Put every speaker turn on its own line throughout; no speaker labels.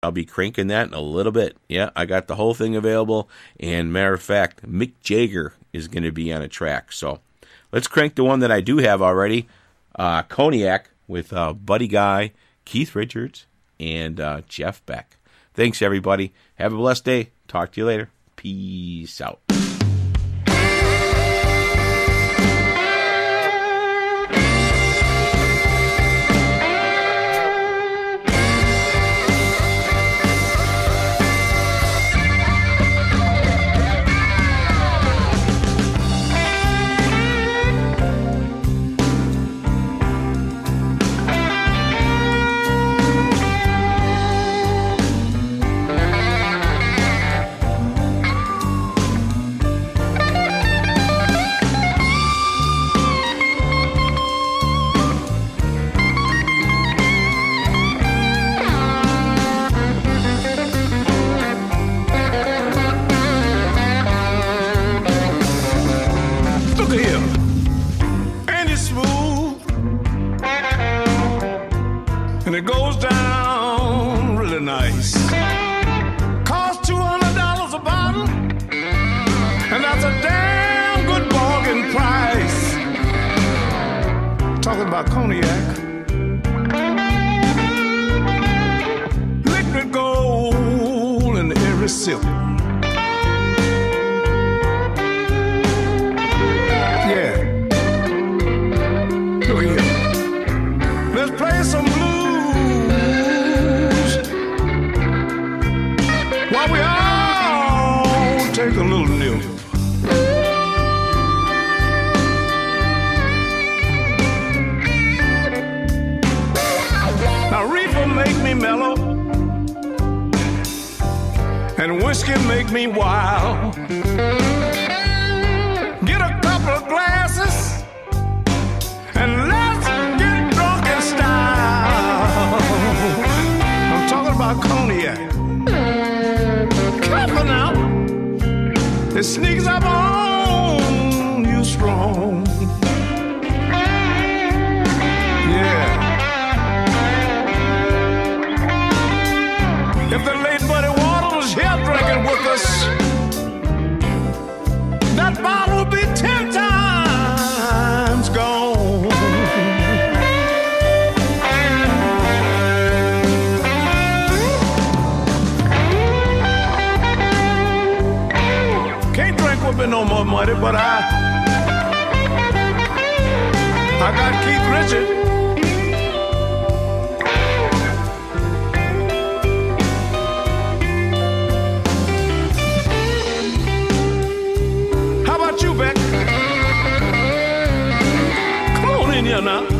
I'll be cranking that in a little bit. Yeah, I got the whole thing available. And matter of fact, Mick Jagger is going to be on a track. So let's crank the one that I do have already uh, Cognac with uh, Buddy Guy, Keith Richards, and uh, Jeff Beck. Thanks, everybody. Have a blessed day. Talk to you later. Peace out.
Look here. Ain't it smooth? And it goes down really nice. Costs $200 a bottle. And that's a damn good bargain price. Talking about cognac. And whiskey make me wild. Get a couple of glasses and let's get drunk in style. I'm talking about cognac. Careful now, it sneaks up on you strong. That bottle be ten times gone. Can't drink with me no more money, but I I got Keith Richard. இல்லைன்னா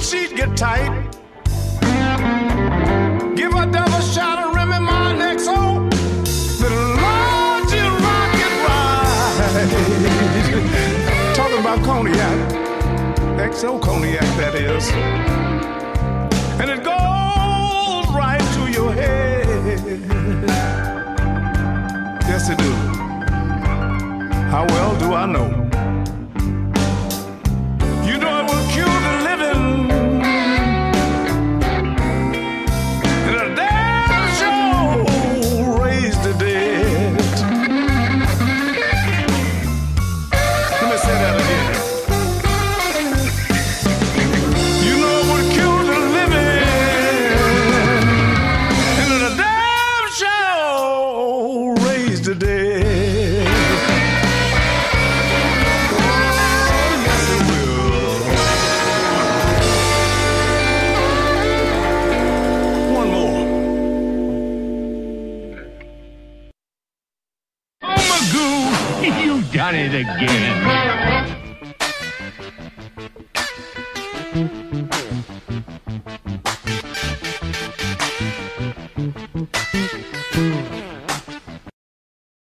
She'd get tight, give her double shot of Remy my next oh. The Lord, you rock it right. Talking about cognac, XO cognac that is,
it again.